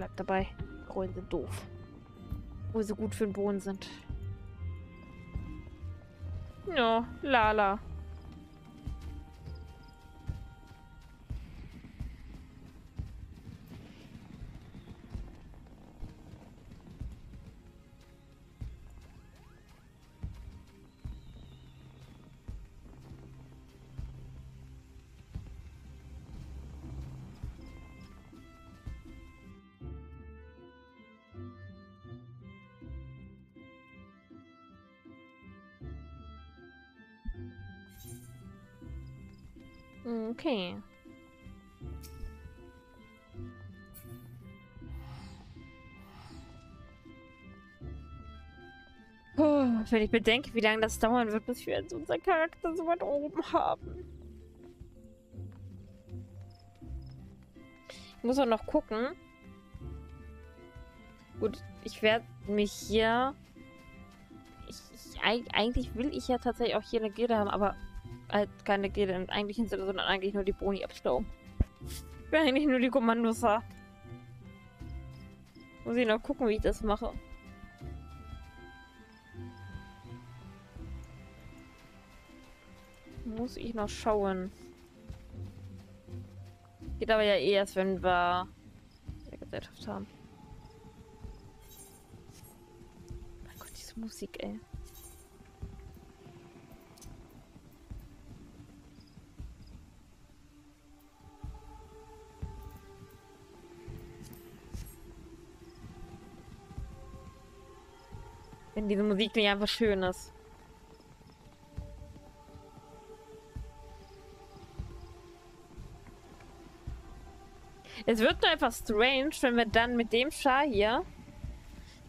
Bleibt dabei. Rollen sind doof. Wo sie gut für den Boden sind. Ja, lala. Okay. Wenn ich bedenke, wie lange das dauern wird, bis wir jetzt unseren Charakter so weit oben haben. Ich muss auch noch gucken. Gut, ich werde mich hier... Ich, ich, eigentlich will ich ja tatsächlich auch hier eine Gilde haben, aber halt keine Gilde im eigentlichen Sinne, sondern eigentlich nur die Boni abstauben. Ich will eigentlich nur die Kommandos haben. Muss ich noch gucken, wie ich das mache. Muss ich noch schauen. Geht aber ja eh erst, wenn wir der Gesellschaft haben. Mein Gott, diese Musik, ey. Wenn diese Musik nicht einfach schön ist. Es wird nur einfach strange, wenn wir dann mit dem Schar hier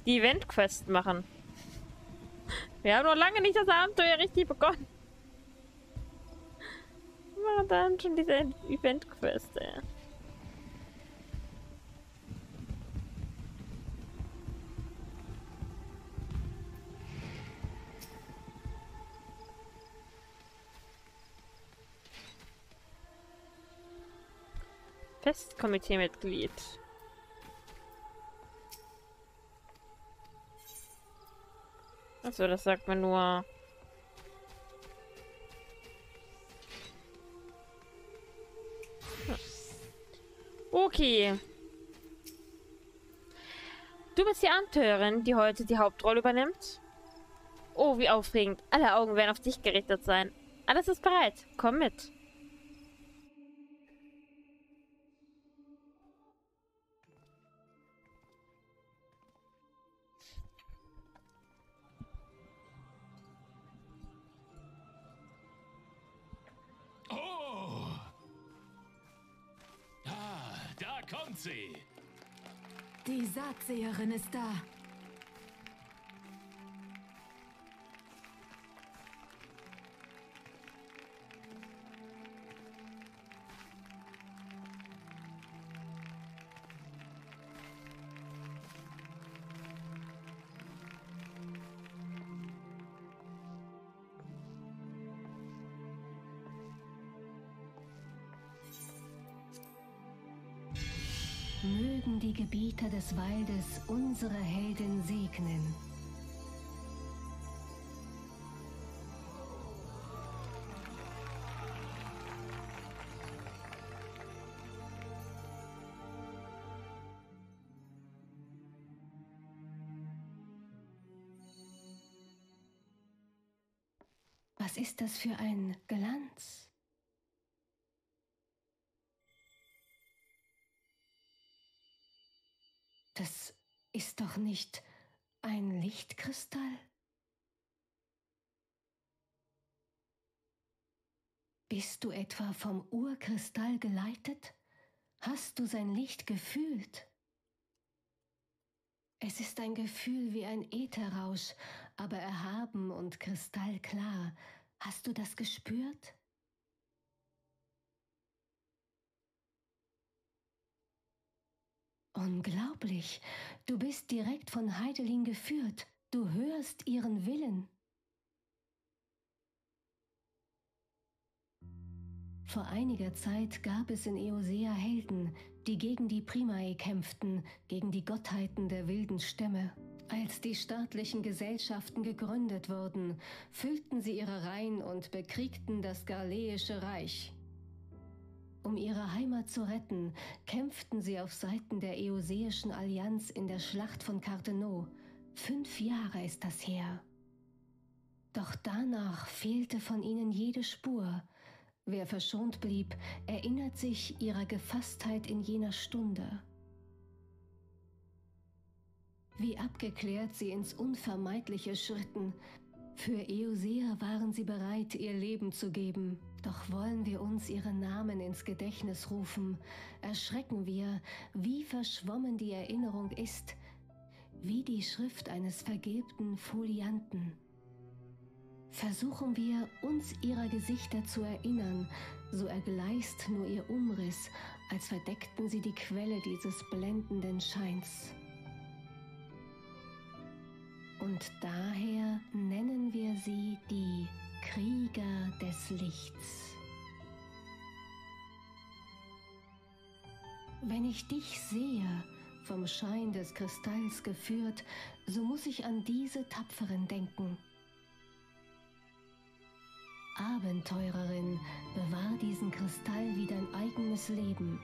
die Event-Quest machen. Wir haben noch lange nicht das Abenteuer richtig begonnen. Wir machen dann schon diese Event-Quest, ey. Festkomiteemitglied. Achso, das sagt man nur. Hm. Okay. Du bist die Abenteurerin, die heute die Hauptrolle übernimmt? Oh, wie aufregend. Alle Augen werden auf dich gerichtet sein. Alles ist bereit. Komm mit. Sie. Die Saatseherin ist da. Gebieter des Waldes unsere Heldin segnen. Was ist das für ein Glanz? Nicht ein Lichtkristall? Bist du etwa vom Urkristall geleitet? Hast du sein Licht gefühlt? Es ist ein Gefühl wie ein Ätherrausch, aber erhaben und kristallklar. Hast du das gespürt? Unglaublich. Du bist direkt von Heidelin geführt. Du hörst ihren Willen. Vor einiger Zeit gab es in Eosea Helden, die gegen die Primae kämpften, gegen die Gottheiten der wilden Stämme. Als die staatlichen Gesellschaften gegründet wurden, füllten sie ihre Reihen und bekriegten das Galiläische Reich. Um ihre Heimat zu retten, kämpften sie auf Seiten der Eoseischen Allianz in der Schlacht von Cardenau. Fünf Jahre ist das her. Doch danach fehlte von ihnen jede Spur. Wer verschont blieb, erinnert sich ihrer Gefasstheit in jener Stunde. Wie abgeklärt sie ins Unvermeidliche schritten. Für Eosea waren sie bereit, ihr Leben zu geben. Doch wollen wir uns ihre Namen ins Gedächtnis rufen, erschrecken wir, wie verschwommen die Erinnerung ist, wie die Schrift eines vergilbten Folianten. Versuchen wir, uns ihrer Gesichter zu erinnern, so ergleist nur ihr Umriss, als verdeckten sie die Quelle dieses blendenden Scheins. Und daher nennen wir sie die Krieger des Lichts. Wenn ich dich sehe, vom Schein des Kristalls geführt, so muss ich an diese Tapferen denken. Abenteurerin, bewahr diesen Kristall wie dein eigenes Leben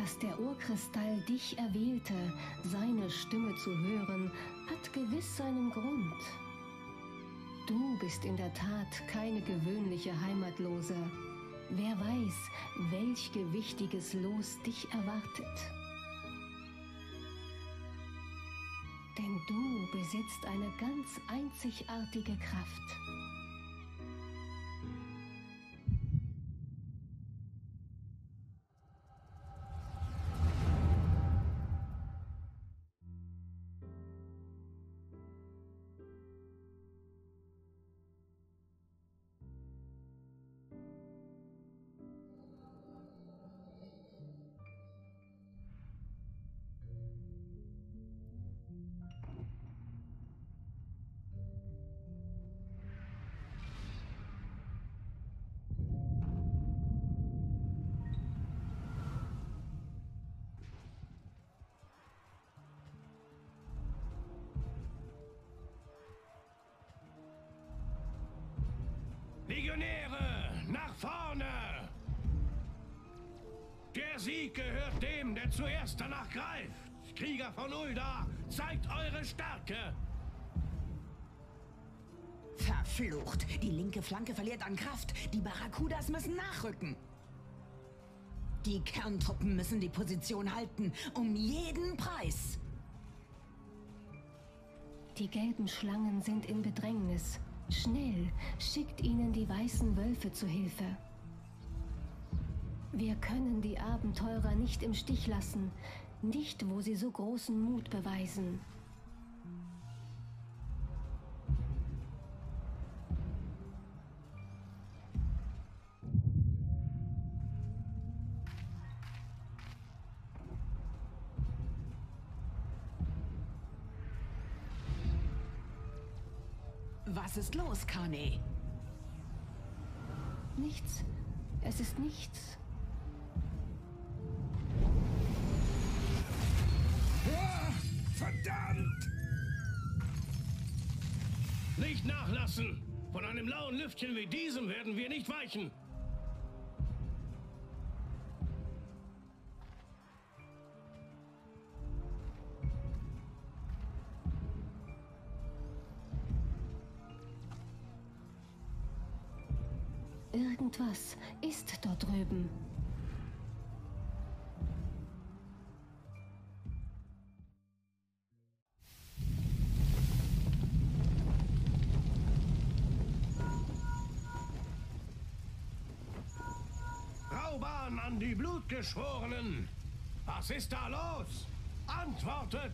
dass der Urkristall dich erwählte, seine Stimme zu hören, hat gewiss seinen Grund. Du bist in der Tat keine gewöhnliche Heimatlose. Wer weiß, welch gewichtiges Los dich erwartet. Denn du besitzt eine ganz einzigartige Kraft. Zuerst danach greift. Krieger von Ulda, zeigt eure Stärke! Verflucht! Die linke Flanke verliert an Kraft. Die Barracudas müssen nachrücken. Die Kerntruppen müssen die Position halten, um jeden Preis. Die gelben Schlangen sind in Bedrängnis. Schnell, schickt ihnen die weißen Wölfe zu Hilfe. Wir können die Abenteurer nicht im Stich lassen, nicht wo sie so großen Mut beweisen. Was ist los, Kane? Nichts. Es ist nichts. Nachlassen! Von einem lauen Lüftchen wie diesem werden wir nicht weichen! An die Blutgeschworenen! Was ist da los? Antwortet!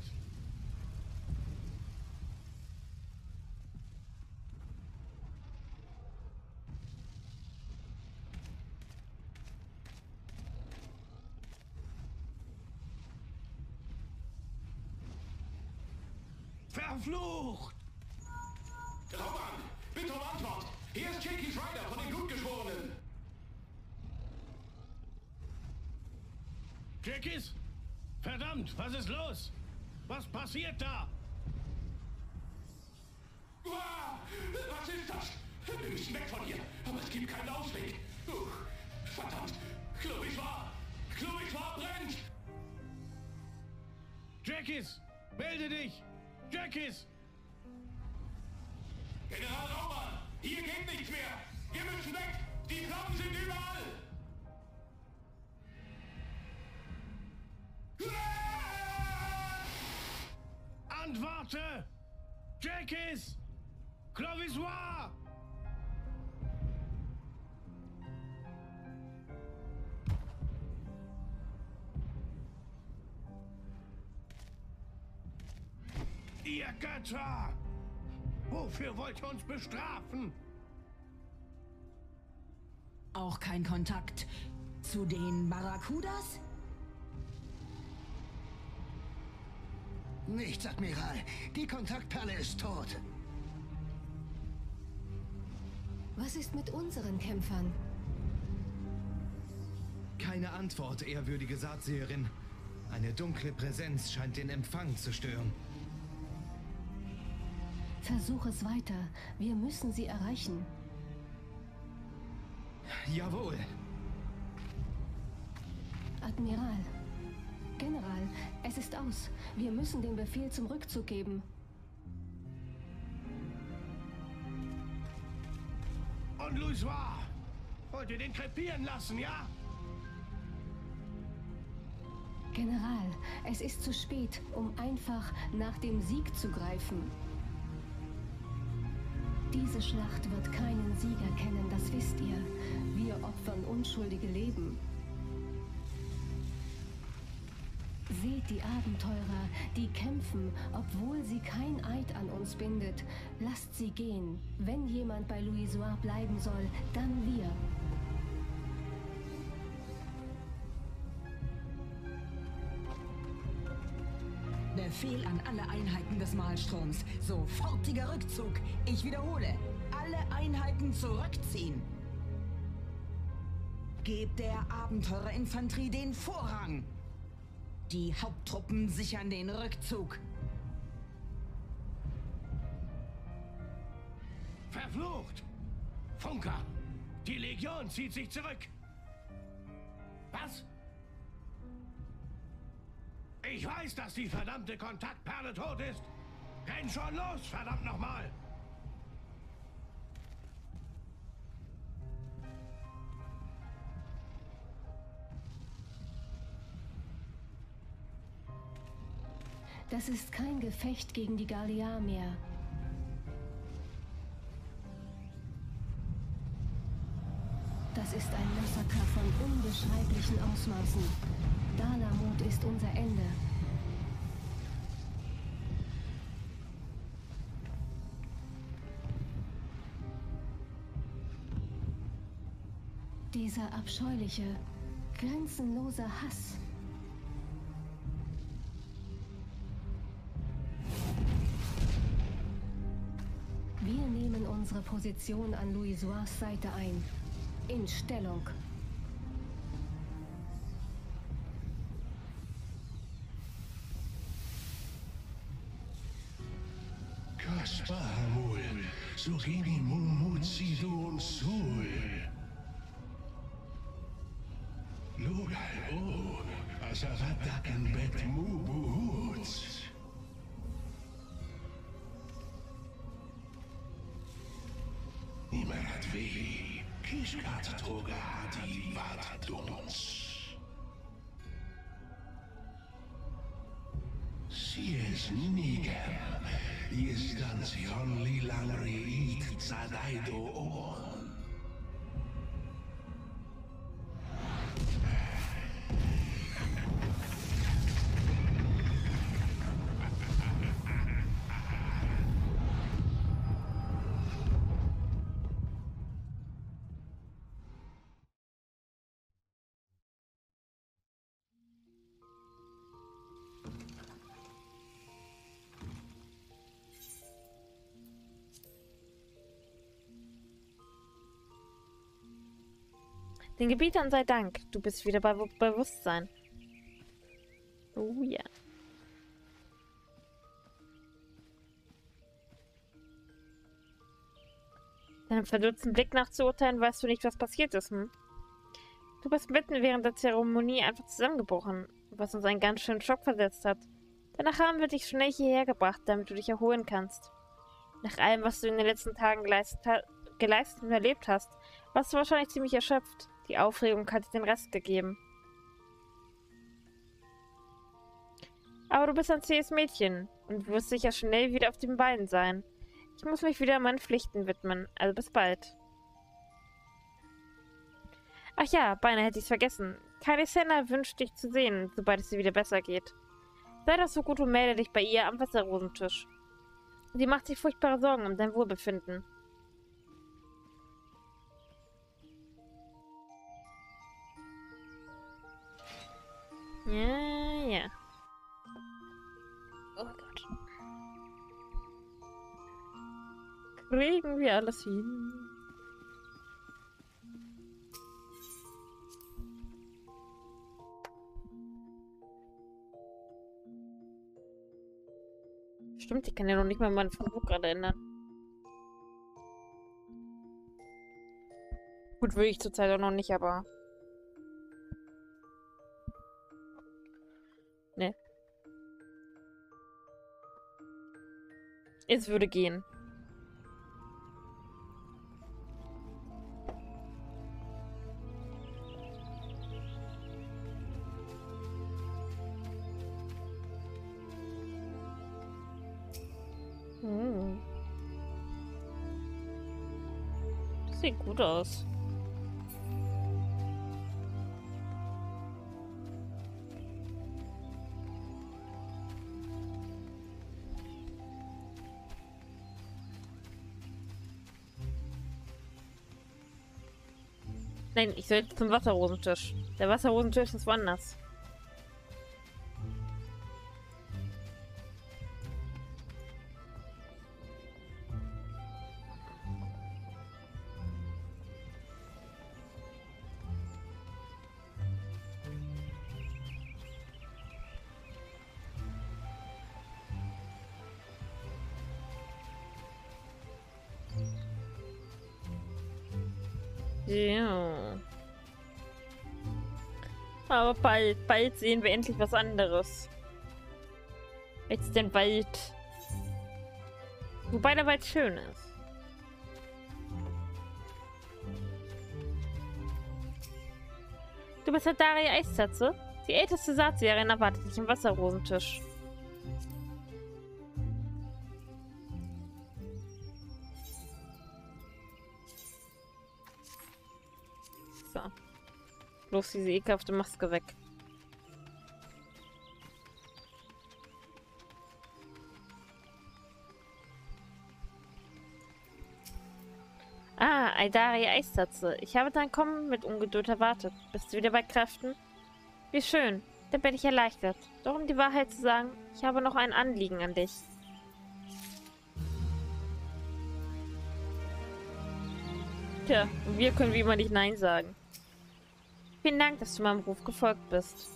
Ist los? Was passiert da? Was ist das? Wir müssen weg von hier, aber es gibt keinen Ausweg. Verdammt, Chloe war, Chloe war brennt. Jackies, melde dich! Jackies! General Raumann, hier geht nichts mehr. Wir müssen weg. Die Flammen sind überall. Antworte! Jackies! Clovisoir! Ihr Götter! Wofür wollt ihr uns bestrafen? Auch kein Kontakt zu den Barracudas? Nichts, Admiral. Die Kontaktperle ist tot. Was ist mit unseren Kämpfern? Keine Antwort, ehrwürdige Saatseherin. Eine dunkle Präsenz scheint den Empfang zu stören. Versuch es weiter. Wir müssen sie erreichen. Jawohl. Admiral. General, es ist aus. Wir müssen den Befehl zum Rückzug geben. Und Louisoir! Wollt ihr den krepieren lassen, ja? General, es ist zu spät, um einfach nach dem Sieg zu greifen. Diese Schlacht wird keinen Sieger kennen, das wisst ihr. Wir opfern unschuldige Leben. Seht die Abenteurer, die kämpfen, obwohl sie kein Eid an uns bindet. Lasst sie gehen. Wenn jemand bei Louisoire bleiben soll, dann wir. Befehl an alle Einheiten des Malstroms. Sofortiger Rückzug. Ich wiederhole, alle Einheiten zurückziehen. Gebt der Abenteurerinfanterie den Vorrang. Die Haupttruppen sichern den Rückzug. Verflucht! Funker! Die Legion zieht sich zurück! Was? Ich weiß, dass die verdammte Kontaktperle tot ist! Renn schon los, verdammt nochmal! Das ist kein Gefecht gegen die Gallier mehr. Das ist ein Massaker von unbeschreiblichen Ausmaßen. Dalamut ist unser Ende. Dieser abscheuliche, grenzenlose Hass. Unsere Position an Louisoirs Seite ein. In Stellung. Kaspar so gini Kishkat droga hadi vat dons. Sies nigem, Istanzion li langri it zadaido on. Den Gebietern sei Dank, du bist wieder bei Bewusstsein. Oh ja. Deinem verdutzten Blick nachzuurteilen, weißt du nicht, was passiert ist, hm? Du bist mitten während der Zeremonie einfach zusammengebrochen, was uns einen ganz schönen Schock versetzt hat. Danach haben wir dich schnell hierher gebracht, damit du dich erholen kannst. Nach allem, was du in den letzten Tagen geleistet, geleistet und erlebt hast, warst du wahrscheinlich ziemlich erschöpft. Die Aufregung hat dir den Rest gegeben. Aber du bist ein zähes Mädchen und wirst sicher schnell wieder auf den Beinen sein. Ich muss mich wieder meinen Pflichten widmen. Also bis bald. Ach ja, beinahe hätte ich's vergessen. Kalisena wünscht dich zu sehen, sobald es dir wieder besser geht. Sei doch so gut und melde dich bei ihr am Wasserrosentisch. Sie macht sich furchtbare Sorgen um dein Wohlbefinden. Ja, ja. Oh Gott. Kriegen wir alles hin? Stimmt, ich kann ja noch nicht mal meinen Versuch gerade ändern. Gut, will ich zurzeit auch noch nicht, aber... Es würde gehen. Hm. Sieht gut aus. Nein, ich soll zum Wasserrosentisch. Der Wasserrosentisch ist woanders. Aber bald, bald sehen wir endlich was anderes. Jetzt den Wald. Wobei der Wald schön ist. Du bist halt Daria Eiszatze? Die älteste Saatsieherin erwartet dich im Wasserrosentisch. Bloß diese ekelhafte Maske weg. Ah, Aidari Eistatze. Ich habe dein Kommen mit Ungeduld erwartet. Bist du wieder bei Kräften? Wie schön. Dann bin ich erleichtert. Doch um die Wahrheit zu sagen, ich habe noch ein Anliegen an dich. Tja, wir können wie immer nicht Nein sagen. Vielen Dank, dass du meinem Ruf gefolgt bist.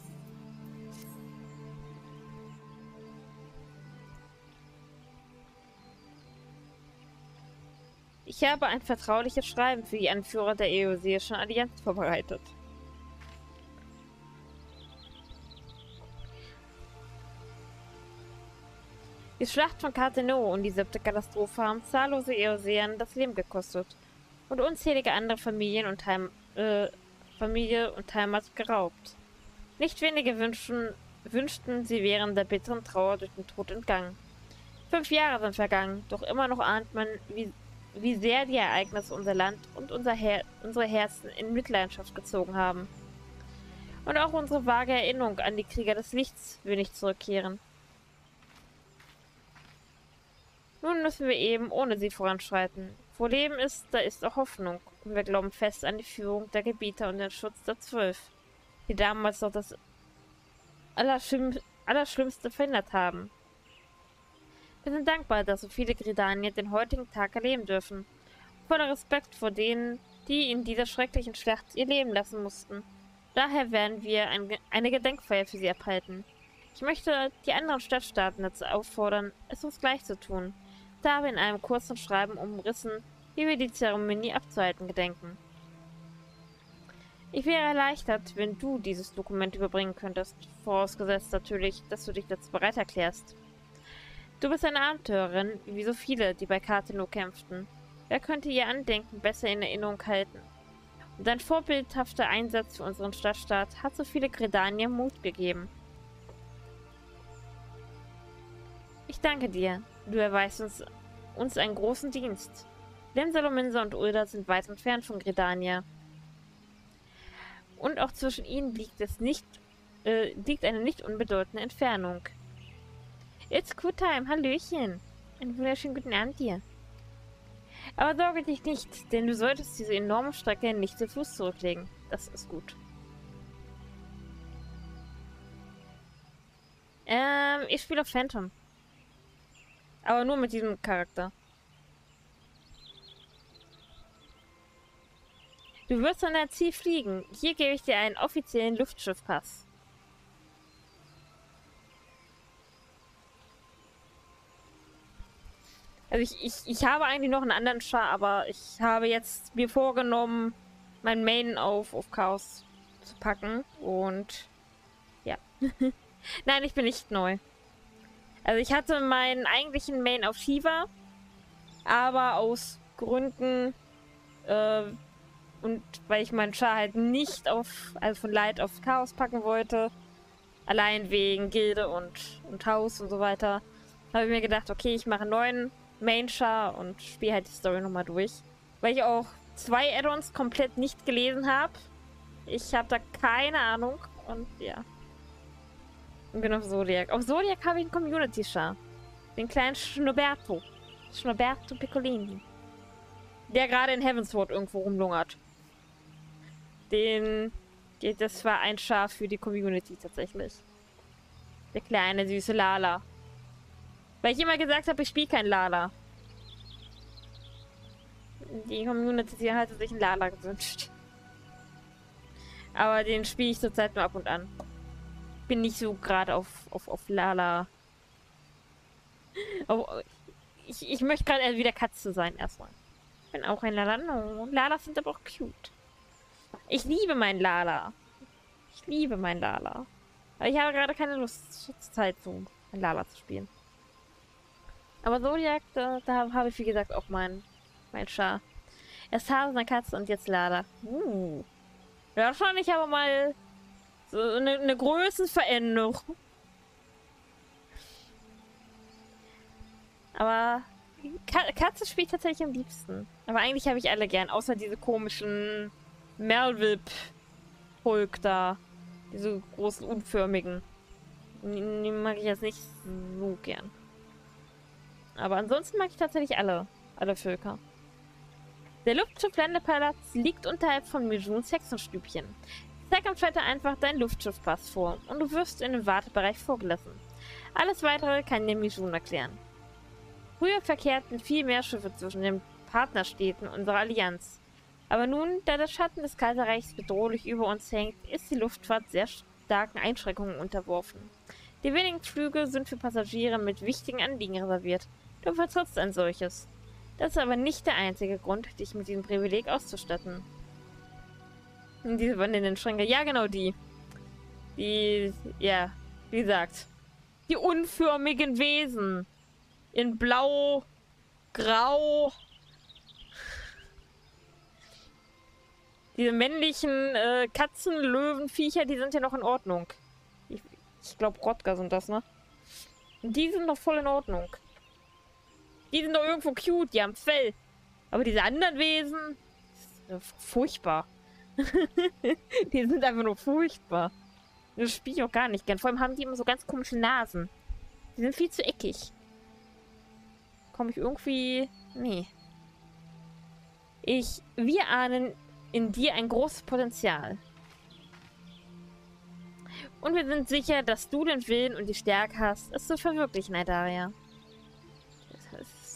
Ich habe ein vertrauliches Schreiben für die Anführer der Eoseischen Allianz vorbereitet. Die Schlacht von Carteno und die siebte Katastrophe haben zahllose Eoseern das Leben gekostet und unzählige andere Familien und Heim, äh, Familie und Heimat geraubt. Nicht wenige wünschen, wünschten, sie wären der bitteren Trauer durch den Tod entgangen. Fünf Jahre sind vergangen, doch immer noch ahnt man, wie, wie sehr die Ereignisse unser Land und unser Her unsere Herzen in Mitleidenschaft gezogen haben. Und auch unsere vage Erinnerung an die Krieger des Lichts will nicht zurückkehren. Nun müssen wir eben ohne sie voranschreiten. Wo Leben ist, da ist auch Hoffnung. Und wir glauben fest an die Führung der Gebieter und den Schutz der Zwölf, die damals noch das Allerschlimm Allerschlimmste verhindert haben. Wir sind dankbar, dass so viele Gridanier den heutigen Tag erleben dürfen. Voller Respekt vor denen, die in dieser schrecklichen Schlacht ihr Leben lassen mussten. Daher werden wir ein, eine Gedenkfeier für sie abhalten. Ich möchte die anderen Stadtstaaten dazu auffordern, es uns gleich zu tun. Da habe in einem kurzen Schreiben umrissen, wie wir die Zeremonie abzuhalten gedenken. Ich wäre erleichtert, wenn du dieses Dokument überbringen könntest, vorausgesetzt natürlich, dass du dich dazu bereit erklärst. Du bist eine Abenteurerin, wie so viele, die bei Cartelo kämpften. Wer könnte ihr Andenken besser in Erinnerung halten? Und dein vorbildhafter Einsatz für unseren Stadtstaat hat so viele Gredanier Mut gegeben. Ich danke dir. Du erweist uns, uns einen großen Dienst. Denn Salominsa und Ulda sind weit entfernt von Gredania. Und auch zwischen ihnen liegt es nicht, äh, liegt eine nicht unbedeutende Entfernung. It's good time, Hallöchen. Einen wunderschönen guten Abend dir. Aber sorge dich nicht, denn du solltest diese enorme Strecke nicht zu Fuß zurücklegen. Das ist gut. Ähm, ich spiele auf Phantom. Aber nur mit diesem Charakter. Du wirst an dein Ziel fliegen. Hier gebe ich dir einen offiziellen Luftschiffpass. Also ich, ich, ich habe eigentlich noch einen anderen Char, aber ich habe jetzt mir vorgenommen, mein Main auf, auf Chaos zu packen. Und ja. Nein, ich bin nicht neu. Also ich hatte meinen eigentlichen Main auf Shiva, aber aus Gründen äh, und weil ich meinen Char halt nicht auf, also von Light auf Chaos packen wollte, allein wegen Gilde und, und Haus und so weiter, habe ich mir gedacht, okay, ich mache einen neuen Main Char und spiele halt die Story nochmal durch. Weil ich auch zwei Add-ons komplett nicht gelesen habe. Ich habe da keine Ahnung und ja. Und bin auf Zodiac. Auf Zodiac habe ich einen Community-Char. Den kleinen Schnoberto. Schnoberto Piccolini. Der gerade in Heavensward irgendwo rumlungert. Den. Das war ein Schar für die Community tatsächlich. Der kleine, süße Lala. Weil ich immer gesagt habe, ich spiele kein Lala. Die Community hatte sich einen Lala gewünscht. Aber den spiele ich zurzeit nur ab und an. Bin nicht so gerade auf, auf, auf Lala. Oh, ich, ich möchte gerade wieder Katze sein erstmal. Ich bin auch ein Lala. No, Lalas sind aber auch cute. Ich liebe meinen Lala. Ich liebe meinen Lala. Aber ich habe gerade keine Lust, Zeit, so ein Lala zu spielen. Aber Zodiac, da, da habe ich wie gesagt auch mein, mein Char. Erst Hase, dann Katze und jetzt Lada. Uh. Ja, schon, ich habe mal so eine, eine Größenveränderung. Aber Katze spielt tatsächlich am liebsten. Aber eigentlich habe ich alle gern, außer diese komischen Melvip-Hulk da. Diese großen, unförmigen. Die, mag ich jetzt nicht so gern. Aber ansonsten mag ich tatsächlich alle, alle Völker. Der Luftschiff-Landeplatz liegt unterhalb von Mijuns Hexenstübchen. Zeig am Schalter einfach deinen Luftschiffpass vor und du wirst in den Wartebereich vorgelassen. Alles weitere kann dir Mijun erklären. Früher verkehrten viel mehr Schiffe zwischen den Partnerstädten unserer Allianz. Aber nun, da der Schatten des Kaiserreichs bedrohlich über uns hängt, ist die Luftfahrt sehr starken Einschränkungen unterworfen. Die wenigen Flüge sind für Passagiere mit wichtigen Anliegen reserviert. Du vertrittst ein solches. Das ist aber nicht der einzige Grund, dich mit diesem Privileg auszustatten. Diese wandelnden Schränke. Ja, genau die. Die, ja, wie gesagt. Die unförmigen Wesen. In blau, grau. Diese männlichen äh, Katzen, Löwen, Viecher, die sind ja noch in Ordnung. Ich, ich glaube, Rottger sind das, ne? Die sind noch voll in Ordnung. Die sind doch irgendwo cute, die haben Fell. Aber diese anderen Wesen, furchtbar. die sind einfach nur furchtbar. Das spiele ich auch gar nicht gern. Vor allem haben die immer so ganz komische Nasen. Die sind viel zu eckig. Komme ich irgendwie... Nee. Ich... Wir ahnen in dir ein großes Potenzial. Und wir sind sicher, dass du den Willen und die Stärke hast, es zu verwirklichen,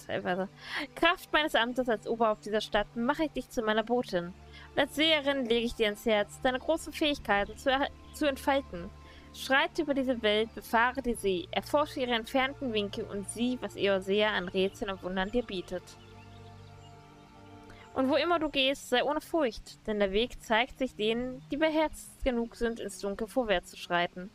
teilweise. Kraft meines Amtes als Oberhaupt dieser Stadt mache ich dich zu meiner Botin. Und als Seherin lege ich dir ins Herz, deine großen Fähigkeiten zu, zu entfalten. Schreite über diese Welt, befahre die See, erforsche ihre entfernten Winkel und sieh, was Eosea an Rätseln und Wundern dir bietet. Und wo immer du gehst, sei ohne Furcht, denn der Weg zeigt sich denen, die beherzt genug sind, ins Dunkel vorwärts zu schreiten.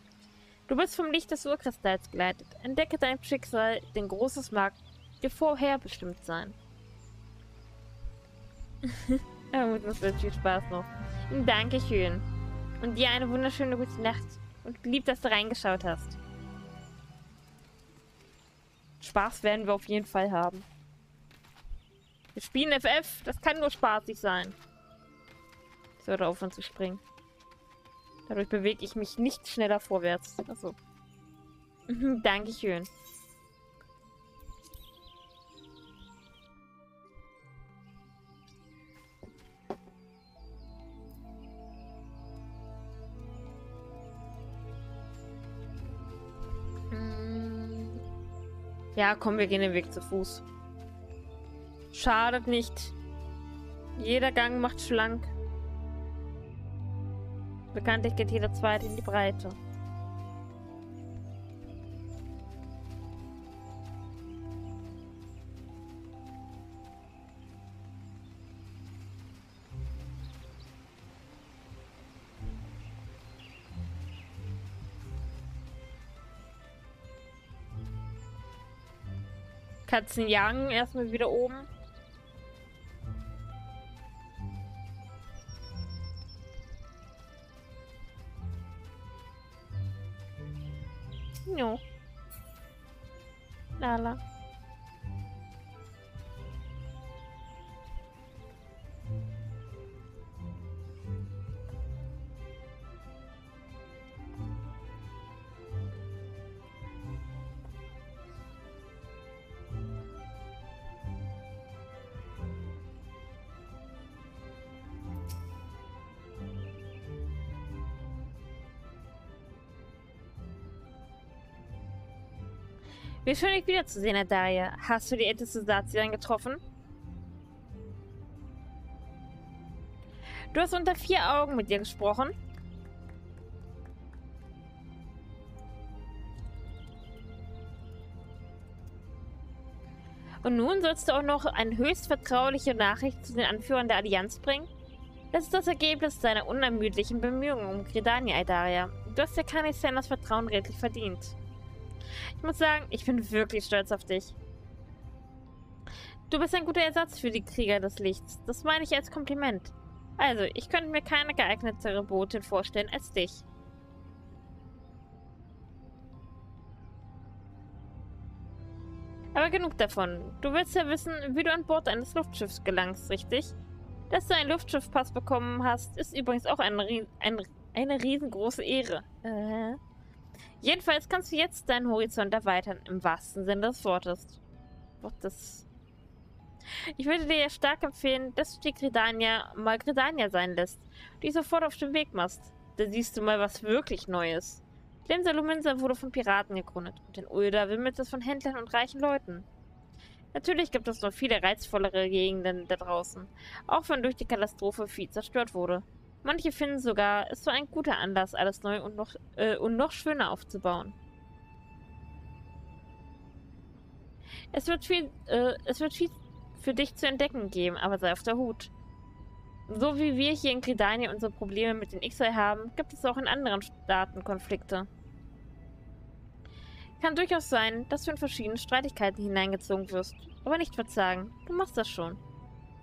Du bist vom Licht des Urkristalls geleitet. Entdecke dein Schicksal, denn Großes mag dir vorherbestimmt sein. ja, das wird viel Spaß noch. Dankeschön. Und dir eine wunderschöne gute Nacht. Und lieb, dass du reingeschaut hast. Spaß werden wir auf jeden Fall haben. Wir spielen FF. Das kann nur spaßig sein. Ich sollte aufhören zu springen. Dadurch bewege ich mich nicht schneller vorwärts. Achso. Dankeschön. Ja, komm, wir gehen den Weg zu Fuß. Schadet nicht. Jeder Gang macht schlank. Bekanntlich geht jeder zweite in die Breite. Katzen jagen erstmal wieder oben. Wie schön, dich wiederzusehen, Adaria. Hast du die älteste Satierin getroffen? Du hast unter vier Augen mit ihr gesprochen. Und nun sollst du auch noch eine höchst vertrauliche Nachricht zu den Anführern der Allianz bringen? Das ist das Ergebnis deiner unermüdlichen Bemühungen um Gridania, Aidaria. Du hast ja Kanisenas Vertrauen redlich verdient. Ich muss sagen, ich bin wirklich stolz auf dich. Du bist ein guter Ersatz für die Krieger des Lichts. Das meine ich als Kompliment. Also, ich könnte mir keine geeignetere Botin vorstellen als dich. Aber genug davon. Du willst ja wissen, wie du an Bord eines Luftschiffs gelangst, richtig? Dass du einen Luftschiffpass bekommen hast, ist übrigens auch eine, ein, eine riesengroße Ehre. Äh. Jedenfalls kannst du jetzt deinen Horizont erweitern, im wahrsten Sinne des Wortes. Das... Ich würde dir ja stark empfehlen, dass du die Gridania mal Gridania sein lässt. Die sofort auf den Weg machst. Da siehst du mal was wirklich Neues. Denn Salominsa wurde von Piraten gegründet und in Ulda wimmelt es von Händlern und reichen Leuten. Natürlich gibt es noch viele reizvollere Gegenden da draußen, auch wenn durch die Katastrophe viel zerstört wurde. Manche finden sogar, es war ein guter Anlass, alles neu und noch, äh, und noch schöner aufzubauen. Es wird viel, äh, es wird viel für dich zu entdecken geben, aber sei auf der Hut. So wie wir hier in Gridania unsere Probleme mit den Ixai haben, gibt es auch in anderen Staaten Konflikte. Kann durchaus sein, dass du in verschiedene Streitigkeiten hineingezogen wirst, aber nicht verzagen, du machst das schon.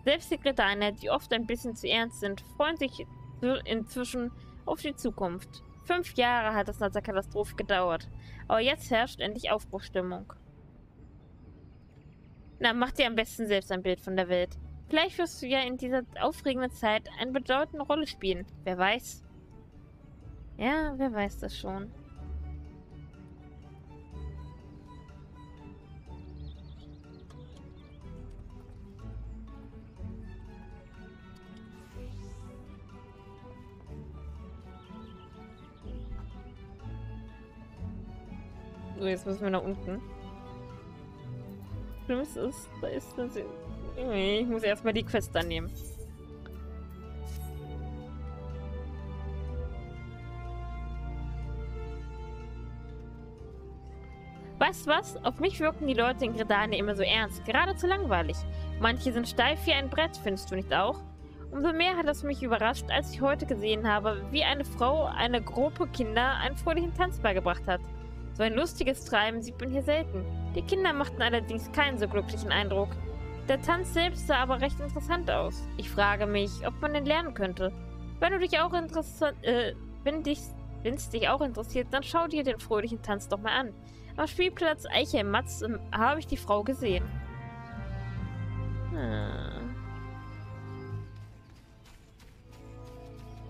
Selbst die Gridanier, die oft ein bisschen zu ernst sind, freuen sich inzwischen auf die Zukunft. Fünf Jahre hat es nach der Katastrophe gedauert, aber jetzt herrscht endlich Aufbruchstimmung. Na, mach dir am besten selbst ein Bild von der Welt. Vielleicht wirst du ja in dieser aufregenden Zeit eine bedeutende Rolle spielen. Wer weiß. Ja, wer weiß das schon. So, jetzt müssen wir nach unten. Schlimmes ist, da ist eine... Ich muss erstmal die Quest annehmen. Weißt du was? Auf mich wirken die Leute in Gredania immer so ernst, geradezu langweilig. Manche sind steif wie ein Brett, findest du nicht auch? Umso mehr hat es mich überrascht, als ich heute gesehen habe, wie eine Frau einer Gruppe Kinder einen fröhlichen Tanz beigebracht hat. So ein lustiges Treiben sieht man hier selten. Die Kinder machten allerdings keinen so glücklichen Eindruck. Der Tanz selbst sah aber recht interessant aus. Ich frage mich, ob man den lernen könnte. Wenn du dich auch interessant, äh, wenn dich, es dich auch interessiert, dann schau dir den fröhlichen Tanz doch mal an. Am Spielplatz Eiche im Matz ähm, habe ich die Frau gesehen. Hm.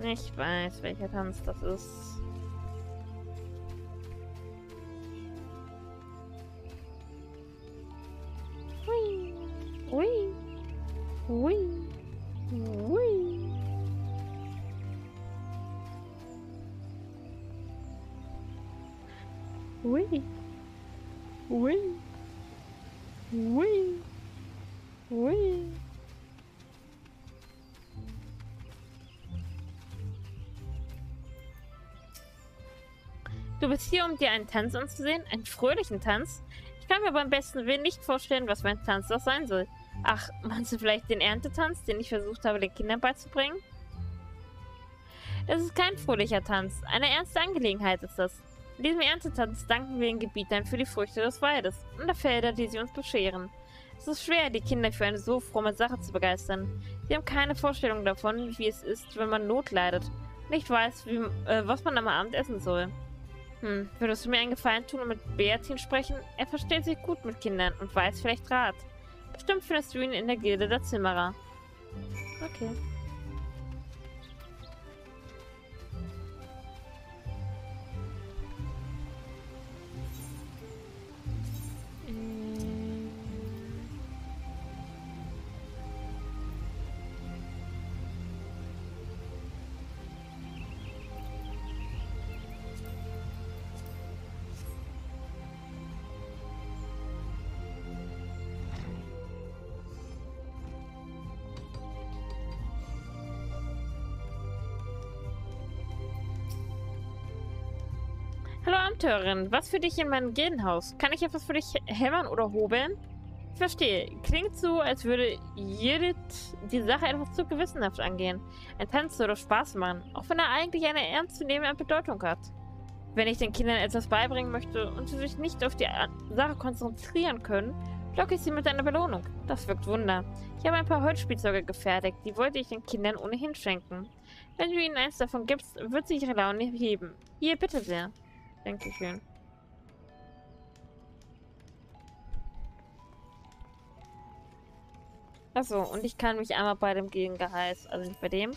Ich weiß, welcher Tanz das ist. Hui. Hui. Hui. Hui. Hui. Hui. Hui. Du bist hier, um dir einen Tanz anzusehen? Einen fröhlichen Tanz? Ich kann mir beim besten Willen nicht vorstellen, was mein Tanz das sein soll. Ach, meinst du vielleicht den Erntetanz, den ich versucht habe, den Kindern beizubringen? Das ist kein fröhlicher Tanz. Eine ernste Angelegenheit ist das. In diesem Erntetanz danken wir den Gebietern für die Früchte des Waldes und der Felder, die sie uns bescheren. Es ist schwer, die Kinder für eine so fromme Sache zu begeistern. Sie haben keine Vorstellung davon, wie es ist, wenn man Not leidet, nicht weiß, wie, äh, was man am Abend essen soll. Hm, würdest du mir einen Gefallen tun und mit Beatin sprechen? Er versteht sich gut mit Kindern und weiß vielleicht Rat. Bestimmt findest du ihn in der Gilde der Zimmerer. Okay. Abenteurerin, was für dich in meinem Gildenhaus? Kann ich etwas für dich hämmern oder hobeln? Ich verstehe. Klingt so, als würde Judith die Sache etwas zu gewissenhaft angehen. Ein Tanz doch Spaß machen, auch wenn er eigentlich eine ernstzunehmende Bedeutung hat. Wenn ich den Kindern etwas beibringen möchte und sie sich nicht auf die Sache konzentrieren können, locke ich sie mit einer Belohnung. Das wirkt Wunder. Ich habe ein paar Holzspielzeuge gefertigt, die wollte ich den Kindern ohnehin schenken. Wenn du ihnen eins davon gibst, wird sich ihre Laune heben. Hier, bitte sehr. Dankeschön. Achso, und ich kann mich einmal bei dem Gegengeheiß, also nicht bei dem,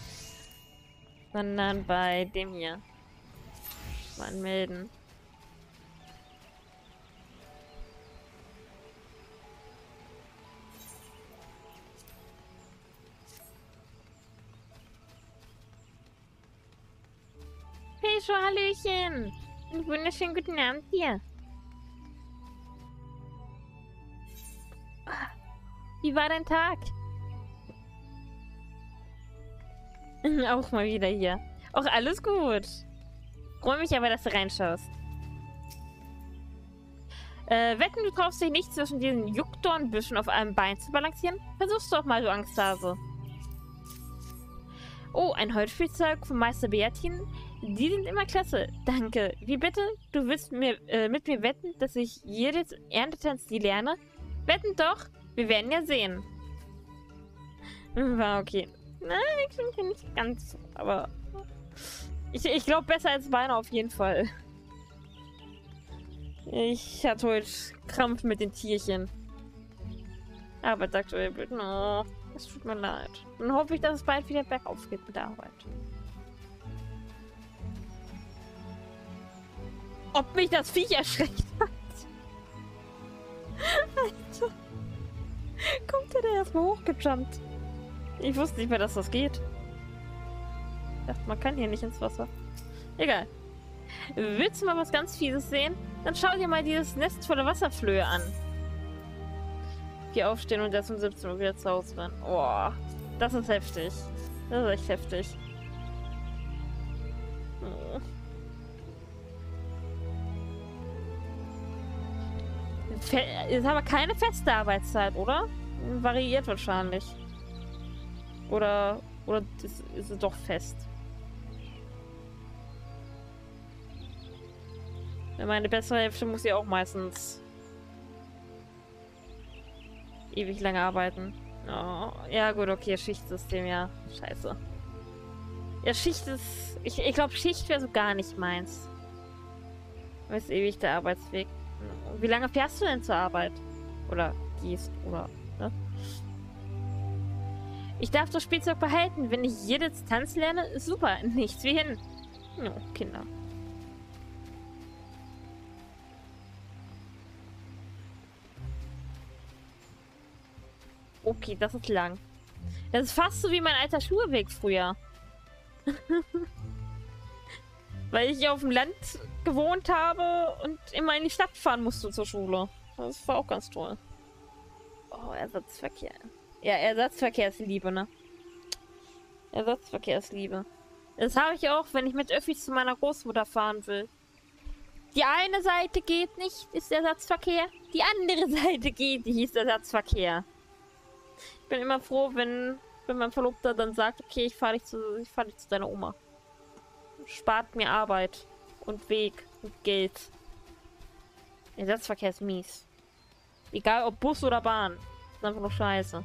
sondern bei dem hier mal anmelden. Hey, Hallöchen! Einen wunderschönen guten Abend dir. Wie war dein Tag? Auch mal wieder hier. Auch alles gut. Freue mich aber, dass du reinschaust. Äh, wetten, du traust dich nicht zwischen diesen Juckdornbüschen auf einem Bein zu balancieren? Versuchst du auch mal, du Angsthase. Oh, ein Holzspielzeug von Meister Beatin? Die sind immer klasse. Danke. Wie bitte? Du willst mir, äh, mit mir wetten, dass ich jedes Erntetanz nie lerne? Wetten doch. Wir werden ja sehen. War okay. Nein, ich finde nicht ganz aber ich, ich glaube besser als Beine auf jeden Fall. Ich hatte heute Krampf mit den Tierchen. Aber Dr. no, es tut mir leid. Dann hoffe ich, dass es bald wieder bergauf geht mit der Arbeit. Ob mich das Viech erschreckt hat. Alter. Kommt der da erstmal hochgejumpt? Ich wusste nicht mehr, dass das geht. Ich dachte, man kann hier nicht ins Wasser. Egal. Willst du mal was ganz Fieses sehen? Dann schau dir mal dieses Nest voller Wasserflöhe an. Die aufstehen und erst um 17 Uhr wieder zu Hause werden. Oh, das ist heftig. Das ist echt heftig. Fe ist aber keine feste Arbeitszeit, oder? Variiert wahrscheinlich. Oder, oder ist, ist es doch fest? Meine bessere Hälfte muss ja auch meistens ewig lange arbeiten. Oh, ja gut, okay, Schichtsystem, ja. Scheiße. Ja, Schicht ist... Ich, ich glaube, Schicht wäre so gar nicht meins. ist ewig der Arbeitsweg. Wie lange fährst du denn zur Arbeit? Oder gehst, oder, ne? Ich darf das Spielzeug behalten. Wenn ich jede Tanz lerne, ist super. Nichts wie hin. Oh, Kinder. Okay, das ist lang. Das ist fast so wie mein alter Schulweg früher. Weil ich auf dem Land gewohnt habe und immer in die Stadt fahren musste zur Schule. Das war auch ganz toll. Oh, Ersatzverkehr. Ja, Ersatzverkehrsliebe, ne? Ersatzverkehrsliebe. Das habe ich auch, wenn ich mit Öffis zu meiner Großmutter fahren will. Die eine Seite geht nicht, ist Ersatzverkehr. Die andere Seite geht, die hieß Ersatzverkehr bin immer froh, wenn, wenn mein Verlobter dann sagt, okay, ich fahre dich, fahr dich zu deiner Oma. Spart mir Arbeit und Weg und Geld. Ersatzverkehr ist mies. Egal ob Bus oder Bahn. ist einfach nur scheiße.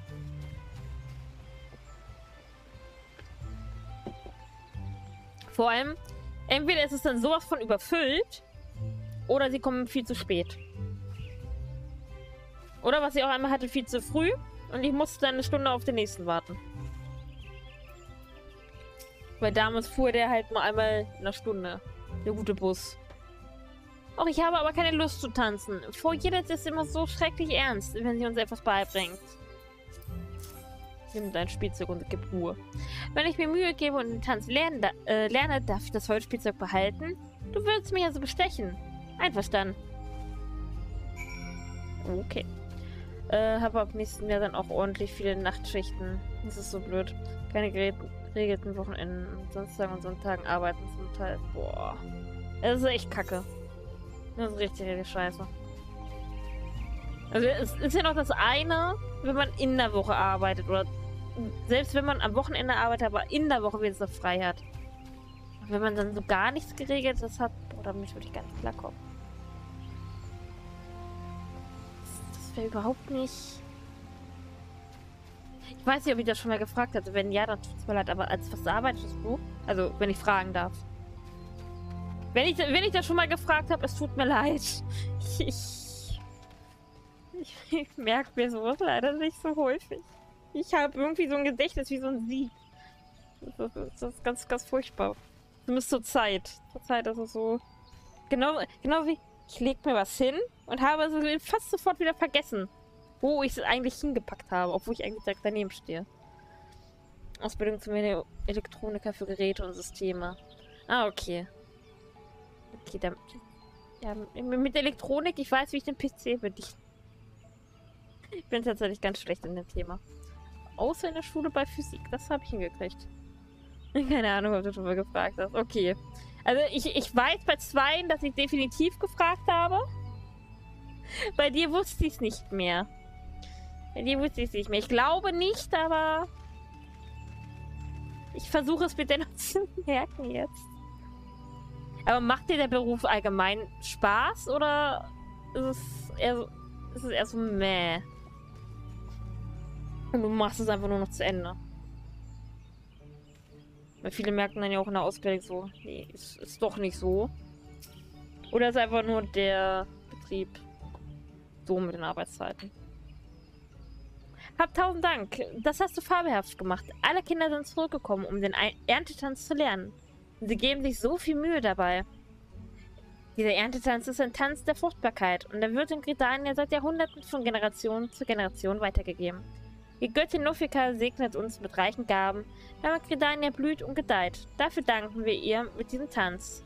Vor allem, entweder ist es dann sowas von überfüllt, oder sie kommen viel zu spät. Oder was ich auch einmal hatte, viel zu früh. Und ich musste dann eine Stunde auf den nächsten warten. Weil damals fuhr der halt nur einmal in einer Stunde. Der gute Bus. Och, ich habe aber keine Lust zu tanzen. Vor jeder ist immer so schrecklich ernst, wenn sie uns etwas beibringt. Nimm dein Spielzeug und gib Ruhe. Wenn ich mir Mühe gebe und den Tanz lerne, da, äh, lerne darf ich das Holzspielzeug behalten? Du würdest mich also bestechen. Einverstanden. Okay. Äh, habe ab nächsten Jahr dann auch ordentlich viele Nachtschichten. Das ist so blöd. Keine geregelten Wochenenden. Samstagen und Sonntagen arbeiten zum Teil. Boah. Das ist echt kacke. Das ist richtig, richtig scheiße. Also es ist ja noch das eine, wenn man in der Woche arbeitet. Oder selbst wenn man am Wochenende arbeitet, aber in der Woche wenigstens frei hat. wenn man dann so gar nichts geregelt hat, boah, damit würde ich gar nicht klarkommen. wäre überhaupt nicht... Ich weiß nicht, ob ich das schon mal gefragt hatte. Wenn ja, dann tut es mir leid. Aber als was arbeitest du? Also, wenn ich fragen darf. Wenn ich, wenn ich das schon mal gefragt habe, es tut mir leid. Ich, ich, ich merke mir sowas leider nicht so häufig. Ich habe irgendwie so ein Gedächtnis wie so ein Sieg. Das ist, das ist ganz, ganz furchtbar. Zumindest zur Zeit. Zur Zeit ist es so... Genau, genau wie... Ich leg mir was hin und habe es fast sofort wieder vergessen, wo ich es eigentlich hingepackt habe, obwohl ich eigentlich direkt daneben stehe. Ausbildung zum Elektroniker für Geräte und Systeme. Ah, okay. Okay, dann... Ja, mit Elektronik, ich weiß, wie ich den PC bediene. Ich bin tatsächlich ganz schlecht in dem Thema. Außer in der Schule bei Physik. Das habe ich hingekriegt. Keine Ahnung, ob du mal gefragt hast. Okay. Also ich, ich weiß bei zweien, dass ich definitiv gefragt habe. Bei dir wusste ich es nicht mehr. Dir wusste ich nicht mehr. Ich glaube nicht, aber ich versuche es mir dennoch zu merken jetzt. Aber macht dir der Beruf allgemein Spaß oder ist es eher so, ist es eher so meh? Und du machst es einfach nur noch zu Ende. Weil viele merken dann ja auch in der Ausbildung so, nee, ist, ist doch nicht so. Oder ist einfach nur der Betrieb so mit den Arbeitszeiten. Hab tausend Dank. Das hast du fabelhaft gemacht. Alle Kinder sind zurückgekommen, um den Erntetanz zu lernen. Sie geben sich so viel Mühe dabei. Dieser Erntetanz ist ein Tanz der Fruchtbarkeit und er wird in Gridania seit Jahrhunderten von Generation zu Generation weitergegeben. Die Göttin Nofika segnet uns mit reichen Gaben, damit Gridania blüht und gedeiht. Dafür danken wir ihr mit diesem Tanz.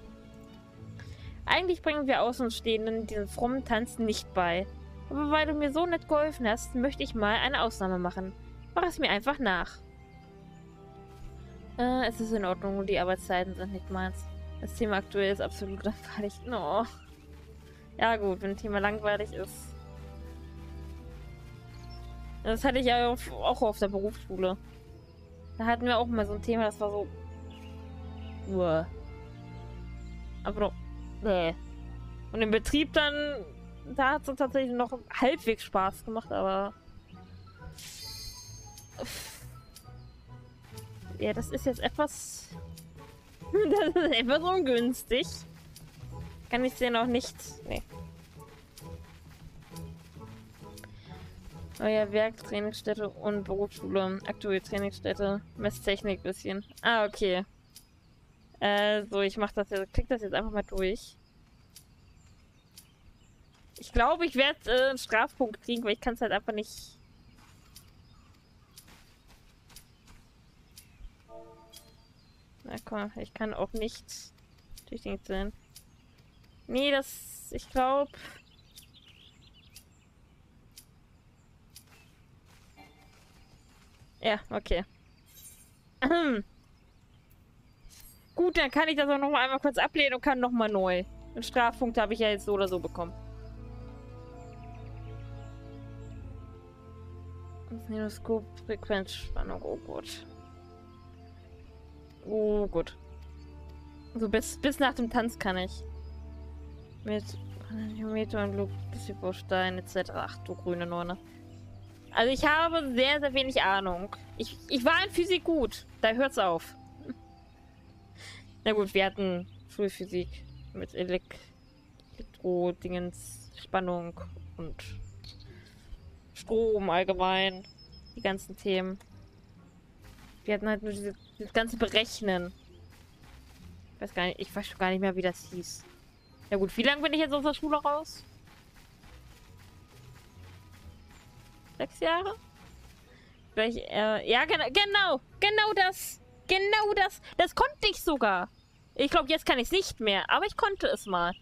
Eigentlich bringen wir Außenstehenden diesen frommen Tanz nicht bei. Aber weil du mir so nett geholfen hast, möchte ich mal eine Ausnahme machen. Mach es mir einfach nach. Äh, es ist in Ordnung, die Arbeitszeiten sind nicht meins. Das Thema aktuell ist absolut langweilig. No. Ja gut, wenn ein Thema langweilig ist, Das hatte ich ja auch auf der Berufsschule. Da hatten wir auch mal so ein Thema, das war so. Uah. Aber doch. Nee. Und im Betrieb dann, da hat es tatsächlich noch halbwegs Spaß gemacht, aber. Ja, das ist jetzt etwas. das ist etwas ungünstig. Kann ich dir noch nicht. Nee. Euer Werk, Trainingsstätte und Berufsschule. Aktuelle Trainingsstätte. Messtechnik bisschen. Ah, okay. Äh, so, ich mach das jetzt. Klick das jetzt einfach mal durch. Ich glaube, ich werde äh, einen Strafpunkt kriegen, weil ich kann es halt einfach nicht. Na komm, ich kann auch nicht durch den sein. Nee, das. Ich glaube. Ja, okay. Gut, dann kann ich das auch noch mal einmal kurz ablehnen und kann noch mal neu. Einen Strafpunkt habe ich ja jetzt so oder so bekommen. Nenoskop, Frequenzspannung, oh gut. Oh gut. So bis, bis nach dem Tanz kann ich. Mit Geometer und Luxusstein etc. Ach du grüne Nonne. Also ich habe sehr, sehr wenig Ahnung. Ich, ich war in Physik gut. Da hört's auf. Na gut, wir hatten Schulphysik mit Elektro-Dingens, Spannung und Strom allgemein. Die ganzen Themen. Wir hatten halt nur diese, dieses ganze Berechnen. Ich weiß gar nicht, ich weiß schon gar nicht mehr, wie das hieß. Ja gut, wie lange bin ich jetzt aus der Schule raus? Sechs Jahre? Vielleicht, äh, ja, genau, genau, genau das. Genau das. Das konnte ich sogar. Ich glaube, jetzt kann ich es nicht mehr, aber ich konnte es mal.